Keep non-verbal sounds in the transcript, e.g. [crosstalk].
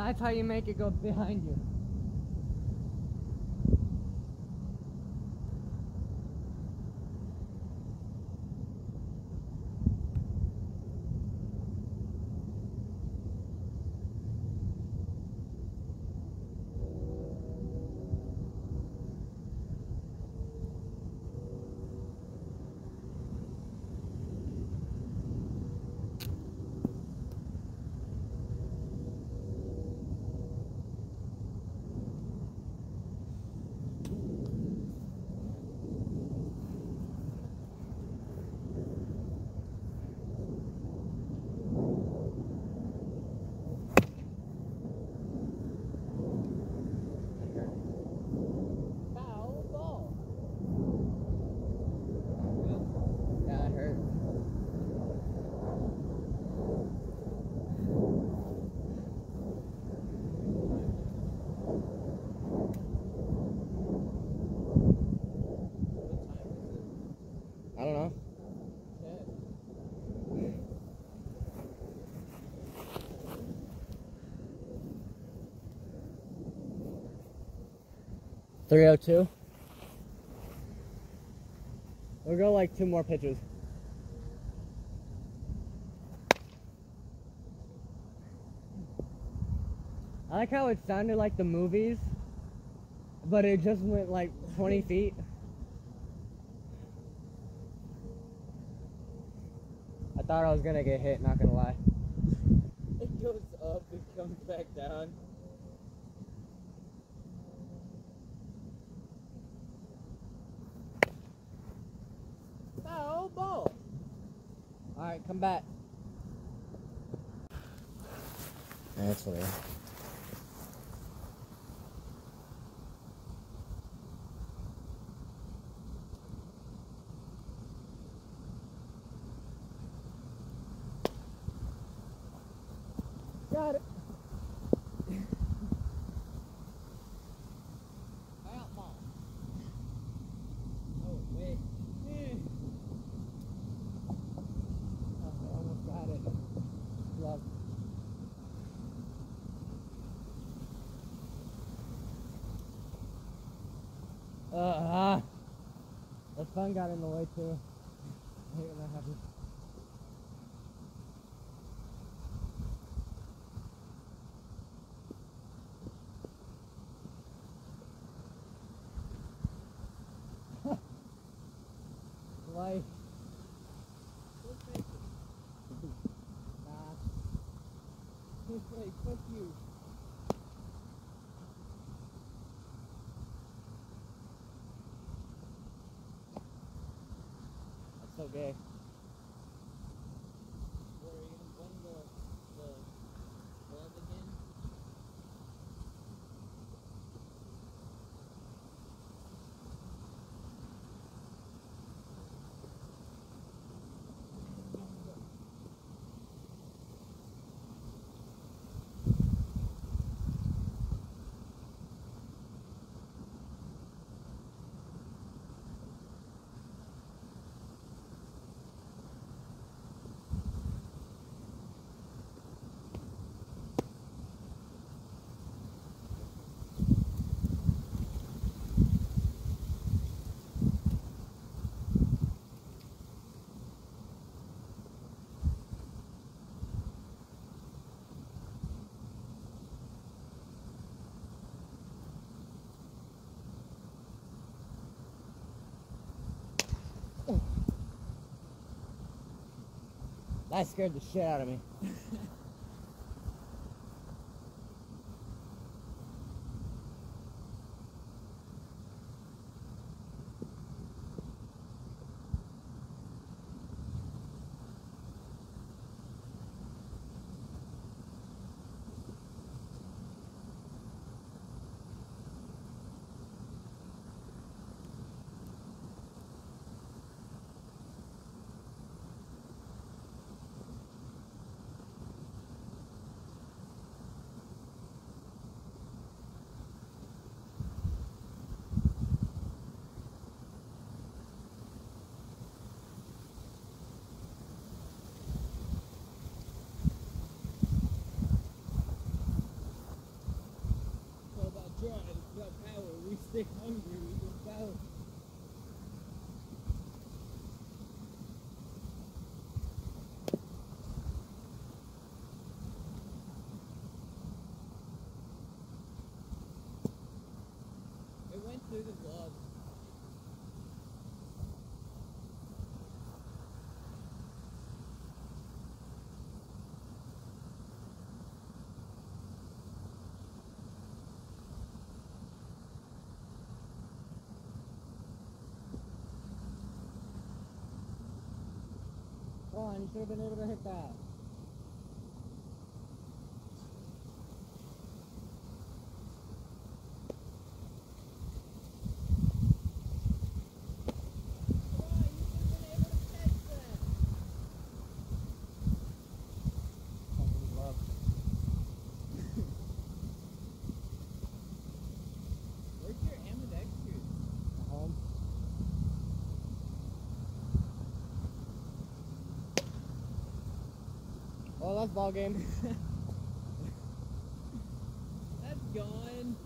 That's how you make it go behind you. Three oh two. We'll go like two more pitches. I like how it sounded like the movies, but it just went like 20 feet. I thought I was gonna get hit, not gonna lie. It goes up, it comes back down. Foul ball. Alright, come back. That's weird. Got it. Foul ball. Oh, wait. Eh. Oh, I almost got it. Love. Uh, uh, the sun got in the way too. I hate when that happens. [laughs] Life. Nah. Hey, fuck you. That's That scared the shit out of me. [laughs] The glove. Come on, you should have been able to hit that. Well, that's ball game. [laughs] That's gone.